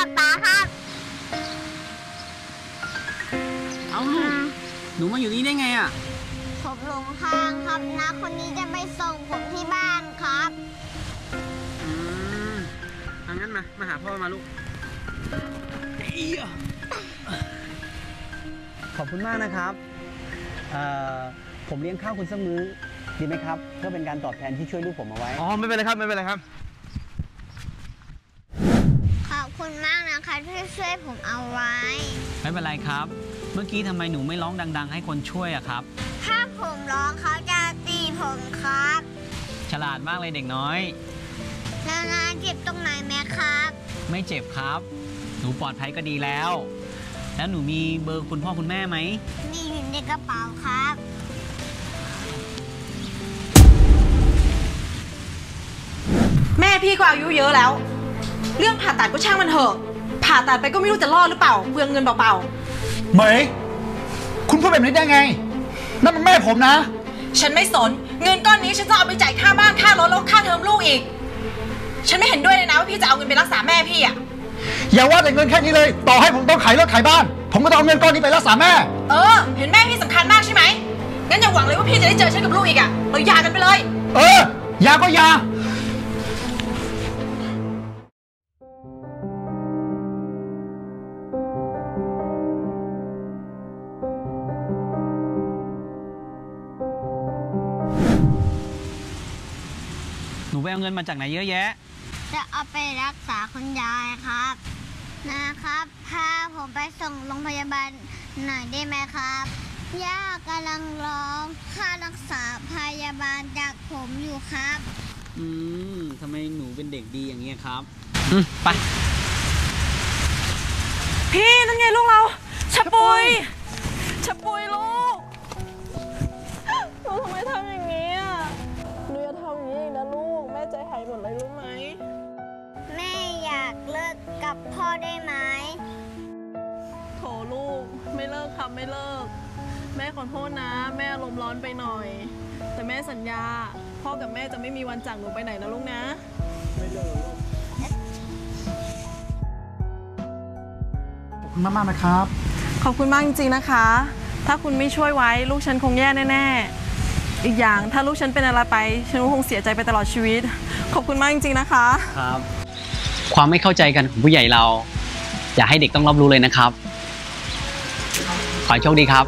ป๊าป๊าครับเอาลูกหนูมาอยู่นี่ได้ไงอะ ผมหลงทางครับนะ คนนี้จะไปส่งผมที่บ้านครับ อืมเอางั้นมา มาหาพ่อมาลูกขอบคุณมากนะครับเอ่อผมเลี้ยงข้าวคุณสักมื้อดีไหมครับ เพื่อเป็นการตอบแทนที่ช่วยลูกผมเอาไว้ อ๋อไม่เป็นไรครับไม่เป็นไรครับขอบ คุณมากนะคะที่ช่วยผมเอาไว้ ไม่เป็นไรครับ เมื่อกี้ทำไมหนูไม่ร้องดัง ๆ ให้คนช่วยอะครับ ถ้าผมร้องเขาจะตีผมครับ ฉลาดมากเลยเด็กน้อย แล้วนะเจ็บตรงไหนไหมครับ ไม่เจ็บครับ หนูปลอดภัยก็ดีแล้ว แล้วหนูมีเบอร์คุณพ่อคุณแม่ไหม มีอยู่ในกระเป๋าครับ แม่พี่ก็อายุเยอะแล้ว เรื่องผ่าตัดก็ช่างมันเถอะผ่าตัดไปก็ไม่รู้จะรอดหรือเปล่าเปลืองเงินเปล่าเหมย คุณพูดแบบนี้ได้ไง นั่นมันแม่ผมนะ ๆฉันไม่สน เงินก้อนนี้ฉันจะเอาไปจ่ายค่าบ้านค่ารถแล้วค่าเทอมลูกอีก ฉันไม่เห็นด้วยเลยนะว่าพี่จะเอาเงินไปรักษาแม่พี่อะอย่าว่าแต่เงินแค่นี้เลย ต่อให้ผมต้องขายรถขายบ้าน ผมก็ต้องเอาเงินก้อนนี้ไปรักษาแม่ เออ เห็นแม่พี่สำคัญมากใช่ไหมงั้นอย่าหวังเลยว่าพี่จะได้เจอฉันกับลูกอีกอะเราหย่ากันไปเลย เอออย่าก็อย่า หนูไปเอาเงินมาจากไหนเยอะแยะ จะเอาไปรักษาคุณยายครับ นะครับพาผมไปส่งโรงพยาบาลหน่อยได้ไหมครับ ย่ากำลังร้องค่ารักษาพยาบาลจากผมอยู่ครับ อืมทำไมหนูเป็นเด็กดีอย่างเงี้ยครับ อืมไป พี่นั่นไงลูกเราชะปุยชะปุยลูก ได้ไหมโถลูกไม่เลิกครับ ไม่เลิก แม่ขอโทษนะ แม่อารมณ์ร้อนไปหน่อย แต่แม่สัญญา พ่อกับแม่จะไม่มีวันจากหนูไปไหนนะลูกนะขอบคุณมากๆนะครับ ขอบคุณมากจริงๆนะคะ ถ้าคุณไม่ช่วยไว้ลูกฉันคงแย่แน่ๆ อีกอย่างถ้าลูกฉันเป็นอะไรไป ฉันก็คงเสียใจไปตลอดชีวิต ขอบคุณมากจริงๆนะคะ ครับ ความไม่เข้าใจกันของผู้ใหญ่เรา อย่าให้เด็กต้องรับรู้เลยนะครับ ขอโชคดีครับ